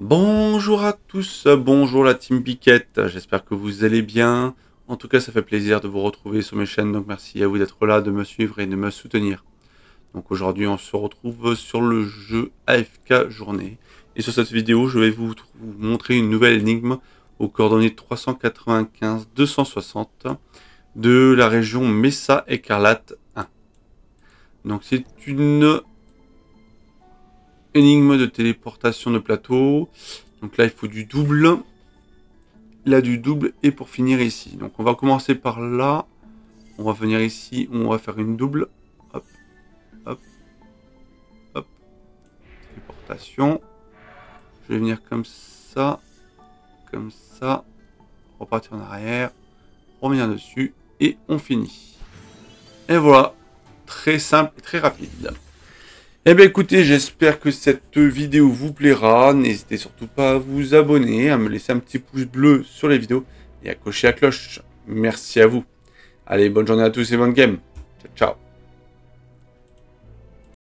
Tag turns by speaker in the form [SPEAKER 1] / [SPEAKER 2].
[SPEAKER 1] Bonjour à tous, bonjour la team Piquette, j'espère que vous allez bien. En tout cas, ça fait plaisir de vous retrouver sur mes chaînes, donc merci à vous d'être là, de me suivre et de me soutenir. Donc aujourd'hui, on se retrouve sur le jeu AFK Journée. Et sur cette vidéo, je vais vous, montrer une nouvelle énigme aux coordonnées 395-260 de la région Mesa Écarlate 1. Donc c'est une énigme de téléportation de plateau. Donc là, il faut du double. Là, du double. Et pour finir ici. Donc on va commencer par là. On va venir ici. On va faire une double. Hop. Hop. Hop. Téléportation. Je vais venir comme ça. Comme ça. Repartir en arrière. Revenir dessus. Et on finit. Et voilà. Très simple et très rapide. Eh bien écoutez, j'espère que cette vidéo vous plaira. N'hésitez surtout pas à vous abonner, à me laisser un petit pouce bleu sur les vidéos et à cocher la cloche. Merci à vous. Allez, bonne journée à tous et bonne game. Ciao, ciao.